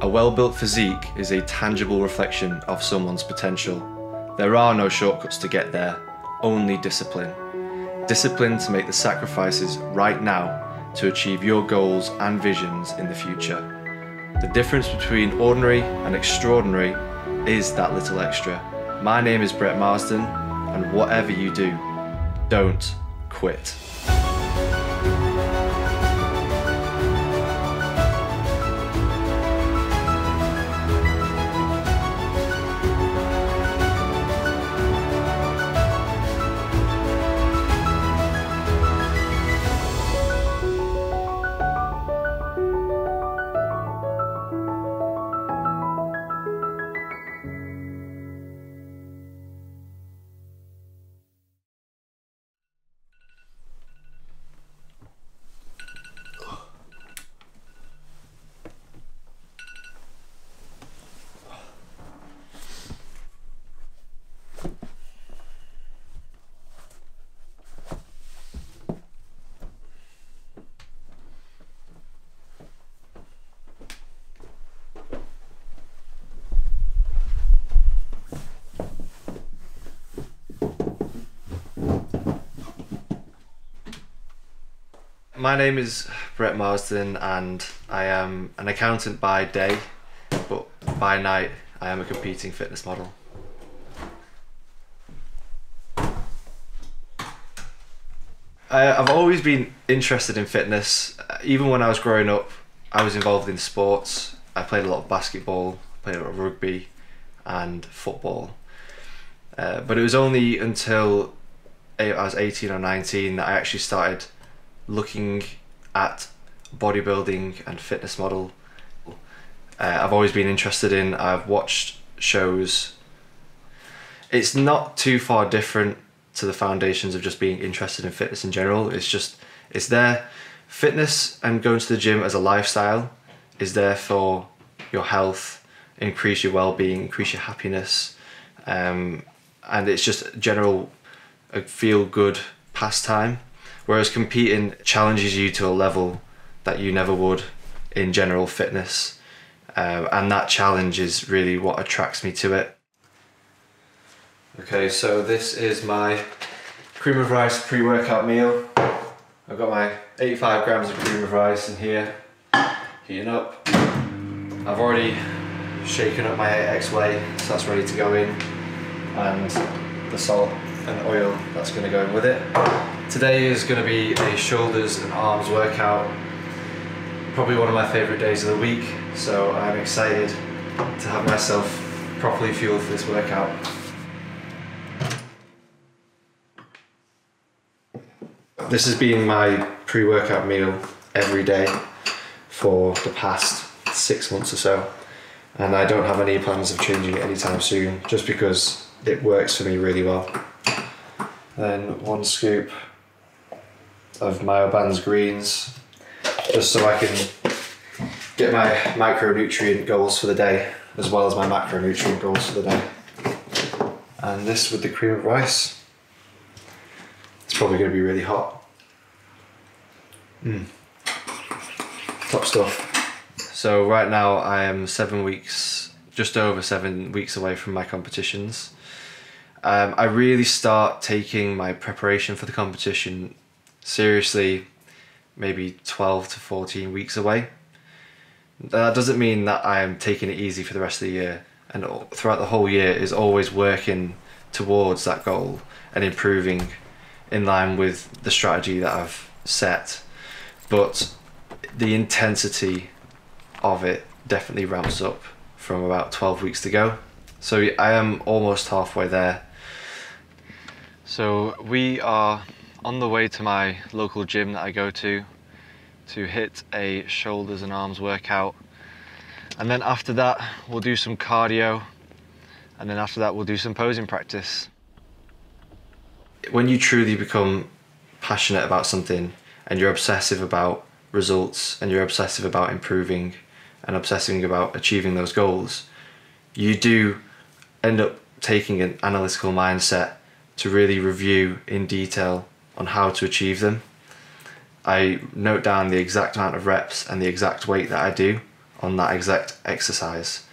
A well-built physique is a tangible reflection of someone's potential. There are no shortcuts to get there, only discipline. Discipline to make the sacrifices right now to achieve your goals and visions in the future. The difference between ordinary and extraordinary is that little extra. My name is Brett Marsden, and whatever you do, don't quit. My name is Brett Marsden, and I am an accountant by day, but by night I am a competing fitness model. I, I've always been interested in fitness. Even when I was growing up, I was involved in sports. I played a lot of basketball, played a lot of rugby, and football. Uh, but it was only until I was 18 or 19 that I actually started looking at bodybuilding and fitness model. Uh, I've always been interested in. I've watched shows. It's not too far different to the foundations of just being interested in fitness in general. It's just it's there. Fitness and going to the gym as a lifestyle is there for your health, increase your well-being, increase your happiness, um, and it's just general a feel-good pastime. Whereas competing challenges you to a level that you never would in general fitness. Um, and that challenge is really what attracts me to it. Okay, so this is my cream of rice pre-workout meal. I've got my 85 grams of cream of rice in here, heating up. I've already shaken up my 8x whey, so that's ready to go in. And the salt and oil that's going to go in with it. Today is going to be a shoulders and arms workout. Probably one of my favourite days of the week, so I'm excited to have myself properly fueled for this workout. This has been my pre-workout meal every day for the past six months or so and I don't have any plans of changing it anytime soon just because it works for me really well. Then one scoop of Myoband's greens just so I can get my micronutrient goals for the day as well as my macronutrient goals for the day. And this with the cream of rice. It's probably going to be really hot. Mm. Top stuff. So right now I am seven weeks, just over seven weeks away from my competitions. Um, I really start taking my preparation for the competition seriously maybe 12 to 14 weeks away. That doesn't mean that I am taking it easy for the rest of the year and throughout the whole year is always working towards that goal and improving in line with the strategy that I've set. But the intensity of it definitely ramps up from about 12 weeks to go. So I am almost halfway there. So we are on the way to my local gym that I go to to hit a shoulders and arms workout. And then after that, we'll do some cardio. And then after that, we'll do some posing practice. When you truly become passionate about something and you're obsessive about results and you're obsessive about improving and obsessing about achieving those goals, you do end up taking an analytical mindset to really review in detail on how to achieve them. I note down the exact amount of reps and the exact weight that I do on that exact exercise.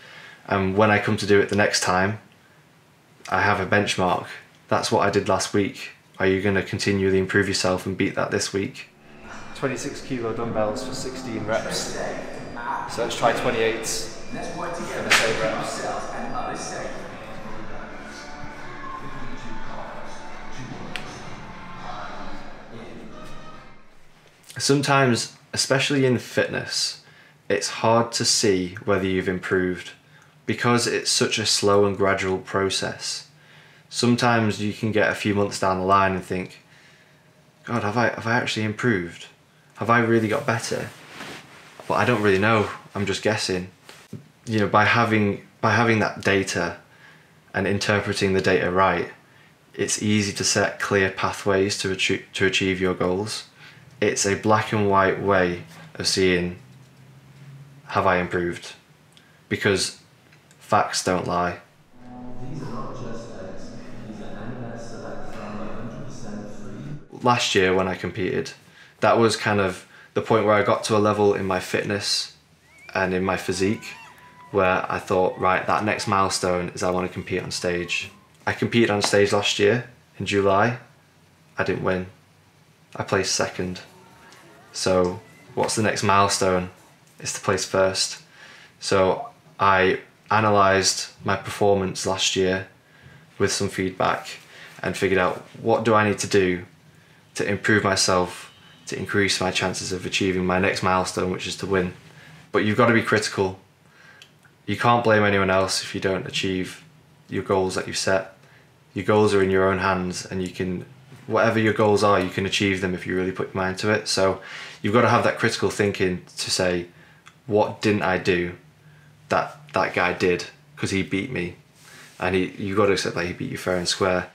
And when I come to do it the next time, I have a benchmark. That's what I did last week. Are you going to continually improve yourself and beat that this week? 26 kilo dumbbells for 16 reps. So let's try 28 for the same reps. Sometimes, especially in fitness, it's hard to see whether you've improved because it's such a slow and gradual process. Sometimes you can get a few months down the line and think, God, have I have I actually improved? Have I really got better? But I don't really know. I'm just guessing. You know, by having by having that data and interpreting the data right, it's easy to set clear pathways to achieve, to achieve your goals. It's a black and white way of seeing have I improved? Because facts don't lie. Last year when I competed, that was kind of the point where I got to a level in my fitness and in my physique where I thought, right, that next milestone is I want to compete on stage. I competed on stage last year in July. I didn't win. I placed second. So, what's the next milestone? It's to place first. So, I analysed my performance last year with some feedback and figured out what do I need to do to improve myself to increase my chances of achieving my next milestone, which is to win. But you've got to be critical. You can't blame anyone else if you don't achieve your goals that you've set. Your goals are in your own hands, and you can, whatever your goals are, you can achieve them if you really put your mind to it. So you've got to have that critical thinking to say, what didn't I do that that guy did because he beat me, and he you got to accept that he beat you fair and square.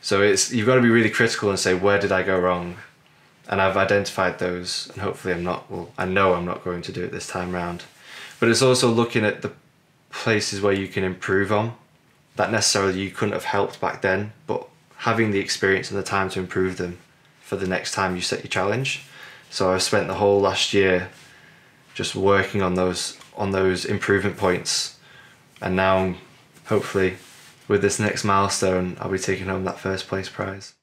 So it's you've got to be really critical and say where did I go wrong, and I've identified those, and hopefully I'm not. Well, I know I'm not going to do it this time round, but it's also looking at the places where you can improve on that necessarily you couldn't have helped back then, but having the experience and the time to improve them for the next time you set your challenge. So I've spent the whole last year just working on those on those improvement points, and now hopefully with this next milestone, I'll be taking home that first place prize.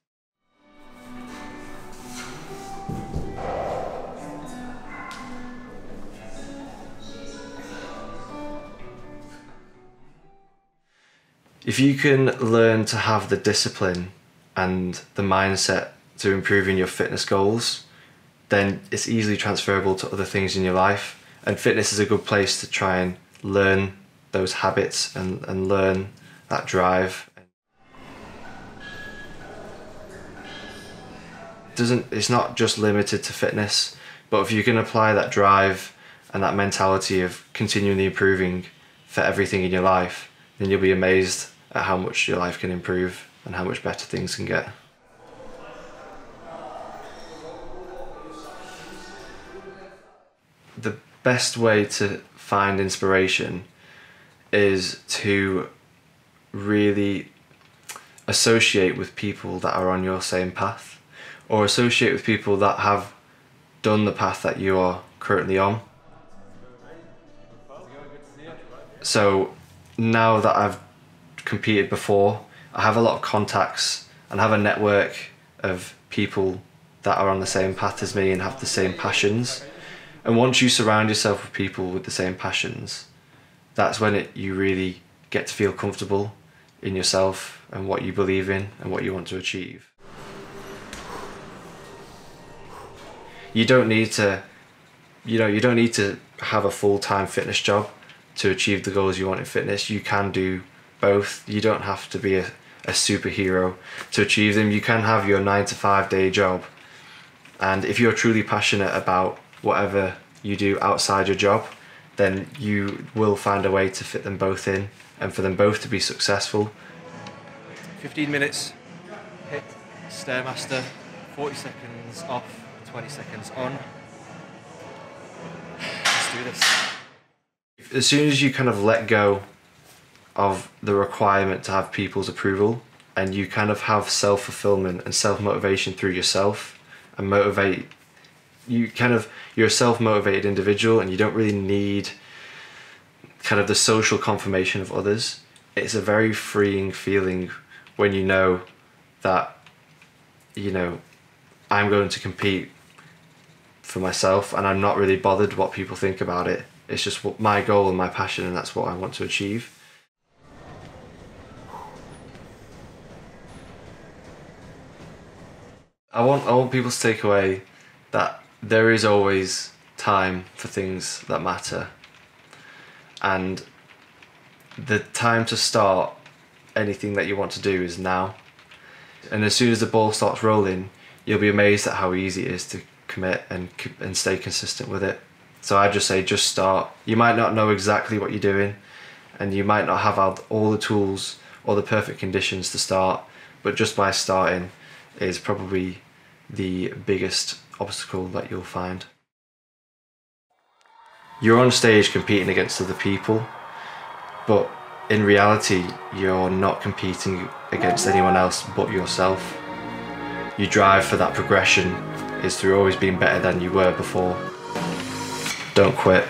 If you can learn to have the discipline and the mindset to improving your fitness goals, then it's easily transferable to other things in your life. And fitness is a good place to try and learn those habits and, and learn that drive. doesn't it's not just limited to fitness, but if you can apply that drive and that mentality of continually improving for everything in your life, then you'll be amazed at how much your life can improve and how much better things can get. The best way to find inspiration is to really associate with people that are on your same path or associate with people that have done the path that you are currently on. So now that I've competed before, I have a lot of contacts and have a network of people that are on the same path as me and have the same passions. And once you surround yourself with people with the same passions, that's when it you really get to feel comfortable in yourself and what you believe in and what you want to achieve. You don't need to, you know, you don't need to have a full time fitness job to achieve the goals you want in fitness. You can do both. You don't have to be a, a superhero to achieve them. You can have your nine to five day job. And if you're truly passionate about whatever you do outside your job, then you will find a way to fit them both in and for them both to be successful. 15 minutes, hit Stairmaster, 40 seconds off, 20 seconds on. Let's do this. As soon as you kind of let go of the requirement to have people's approval and you kind of have self fulfillment and self motivation through yourself and motivate you kind of you're a self motivated individual and you don't really need kind of the social confirmation of others. It's a very freeing feeling when you know that you know I'm going to compete for myself and I'm not really bothered what people think about it. It's just what my goal and my passion and that's what I want to achieve. I want I want people to take away that there is always time for things that matter. And the time to start anything that you want to do is now. And as soon as the ball starts rolling, you'll be amazed at how easy it is to commit and and stay consistent with it. So I just say just start. You might not know exactly what you're doing and you might not have all the tools or the perfect conditions to start, but just by starting is probably the biggest obstacle that you'll find. You're on stage competing against other people, but in reality, you're not competing against anyone else but yourself. Your drive for that progression is through always being better than you were before. Don't quit.